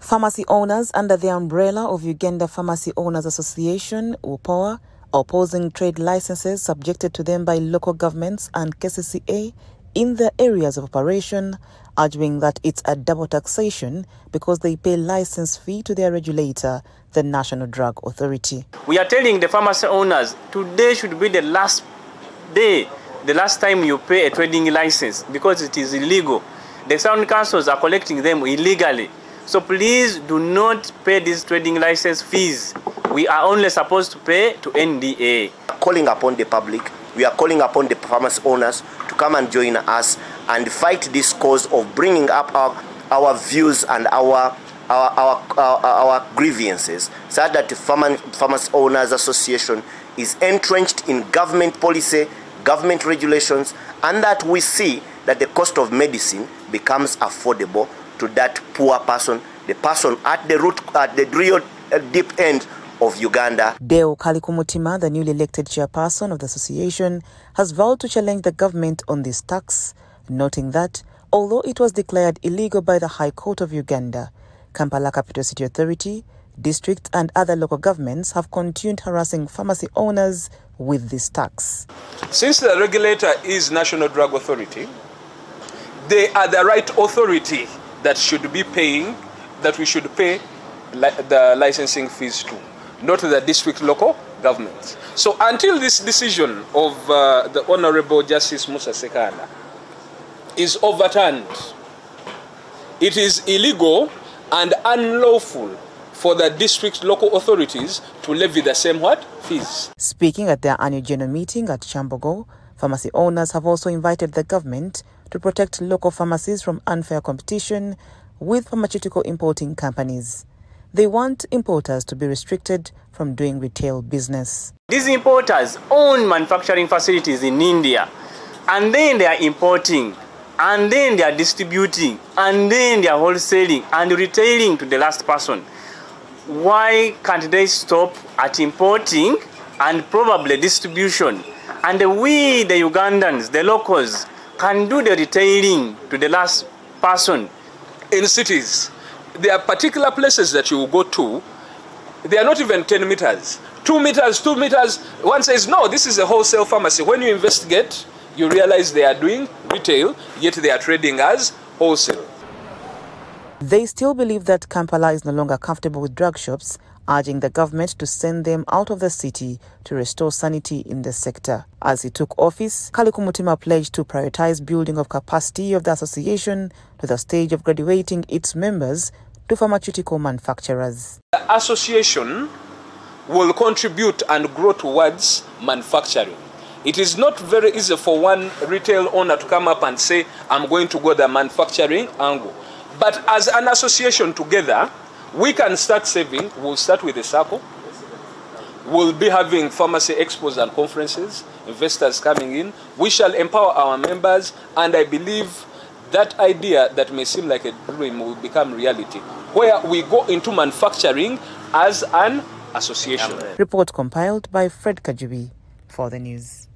Pharmacy owners under the umbrella of Uganda Pharmacy Owners Association, UPOA, opposing trade licenses subjected to them by local governments and KCCA in their areas of operation, arguing that it's a double taxation because they pay license fee to their regulator, the National Drug Authority. We are telling the pharmacy owners today should be the last day, the last time you pay a trading license because it is illegal. The sound councils are collecting them illegally. So please do not pay these trading license fees. We are only supposed to pay to NDA. Calling upon the public, we are calling upon the pharmacy owners to come and join us and fight this cause of bringing up our, our views and our our, our, our, our grievances so that the Farmers' Owners Association is entrenched in government policy, government regulations, and that we see that the cost of medicine becomes affordable to that poor person, the person at the root, at the real uh, deep end of Uganda. Deo Kalikumutima, the newly elected chairperson of the association, has vowed to challenge the government on this tax, noting that although it was declared illegal by the High Court of Uganda, Kampala Capital City Authority, district and other local governments have continued harassing pharmacy owners with this tax. Since the regulator is National Drug Authority, they are the right authority that should be paying, that we should pay li the licensing fees to, not the district local governments. So until this decision of uh, the Honorable Justice Musa Ssekaana is overturned, it is illegal and unlawful for the district local authorities to levy the same what fees. Speaking at their annual general meeting at Kyambogo, pharmacy owners have also invited the government to protect local pharmacies from unfair competition with pharmaceutical importing companies. They want importers to be restricted from doing retail business. These importers own manufacturing facilities in India and then they are importing and then they are distributing and then they are wholesaling and retailing to the last person. Why can't they stop at importing and probably distribution? And we, the Ugandans, the locals, can do the retailing to the last person. In cities, there are particular places that you go to, they are not even 10 meters. Two meters, two meters. One says, no, this is a wholesale pharmacy. When you investigate, you realize they are doing retail, yet they are trading as wholesale. They still believe that Kampala is no longer comfortable with drug shops, urging the government to send them out of the city to restore sanity in the sector. As he took office, Kalikumutima pledged to prioritize building of capacity of the association to the stage of graduating its members to pharmaceutical manufacturers. The association will contribute and grow towards manufacturing. It is not very easy for one retail owner to come up and say, I'm going to go the manufacturing angle. But as an association together, we can start saving. We'll start with a circle. We'll be having pharmacy expos and conferences, investors coming in. We shall empower our members, and I believe that idea that may seem like a dream will become reality, where we go into manufacturing as an association. Report compiled by Fred Kajubi for the news.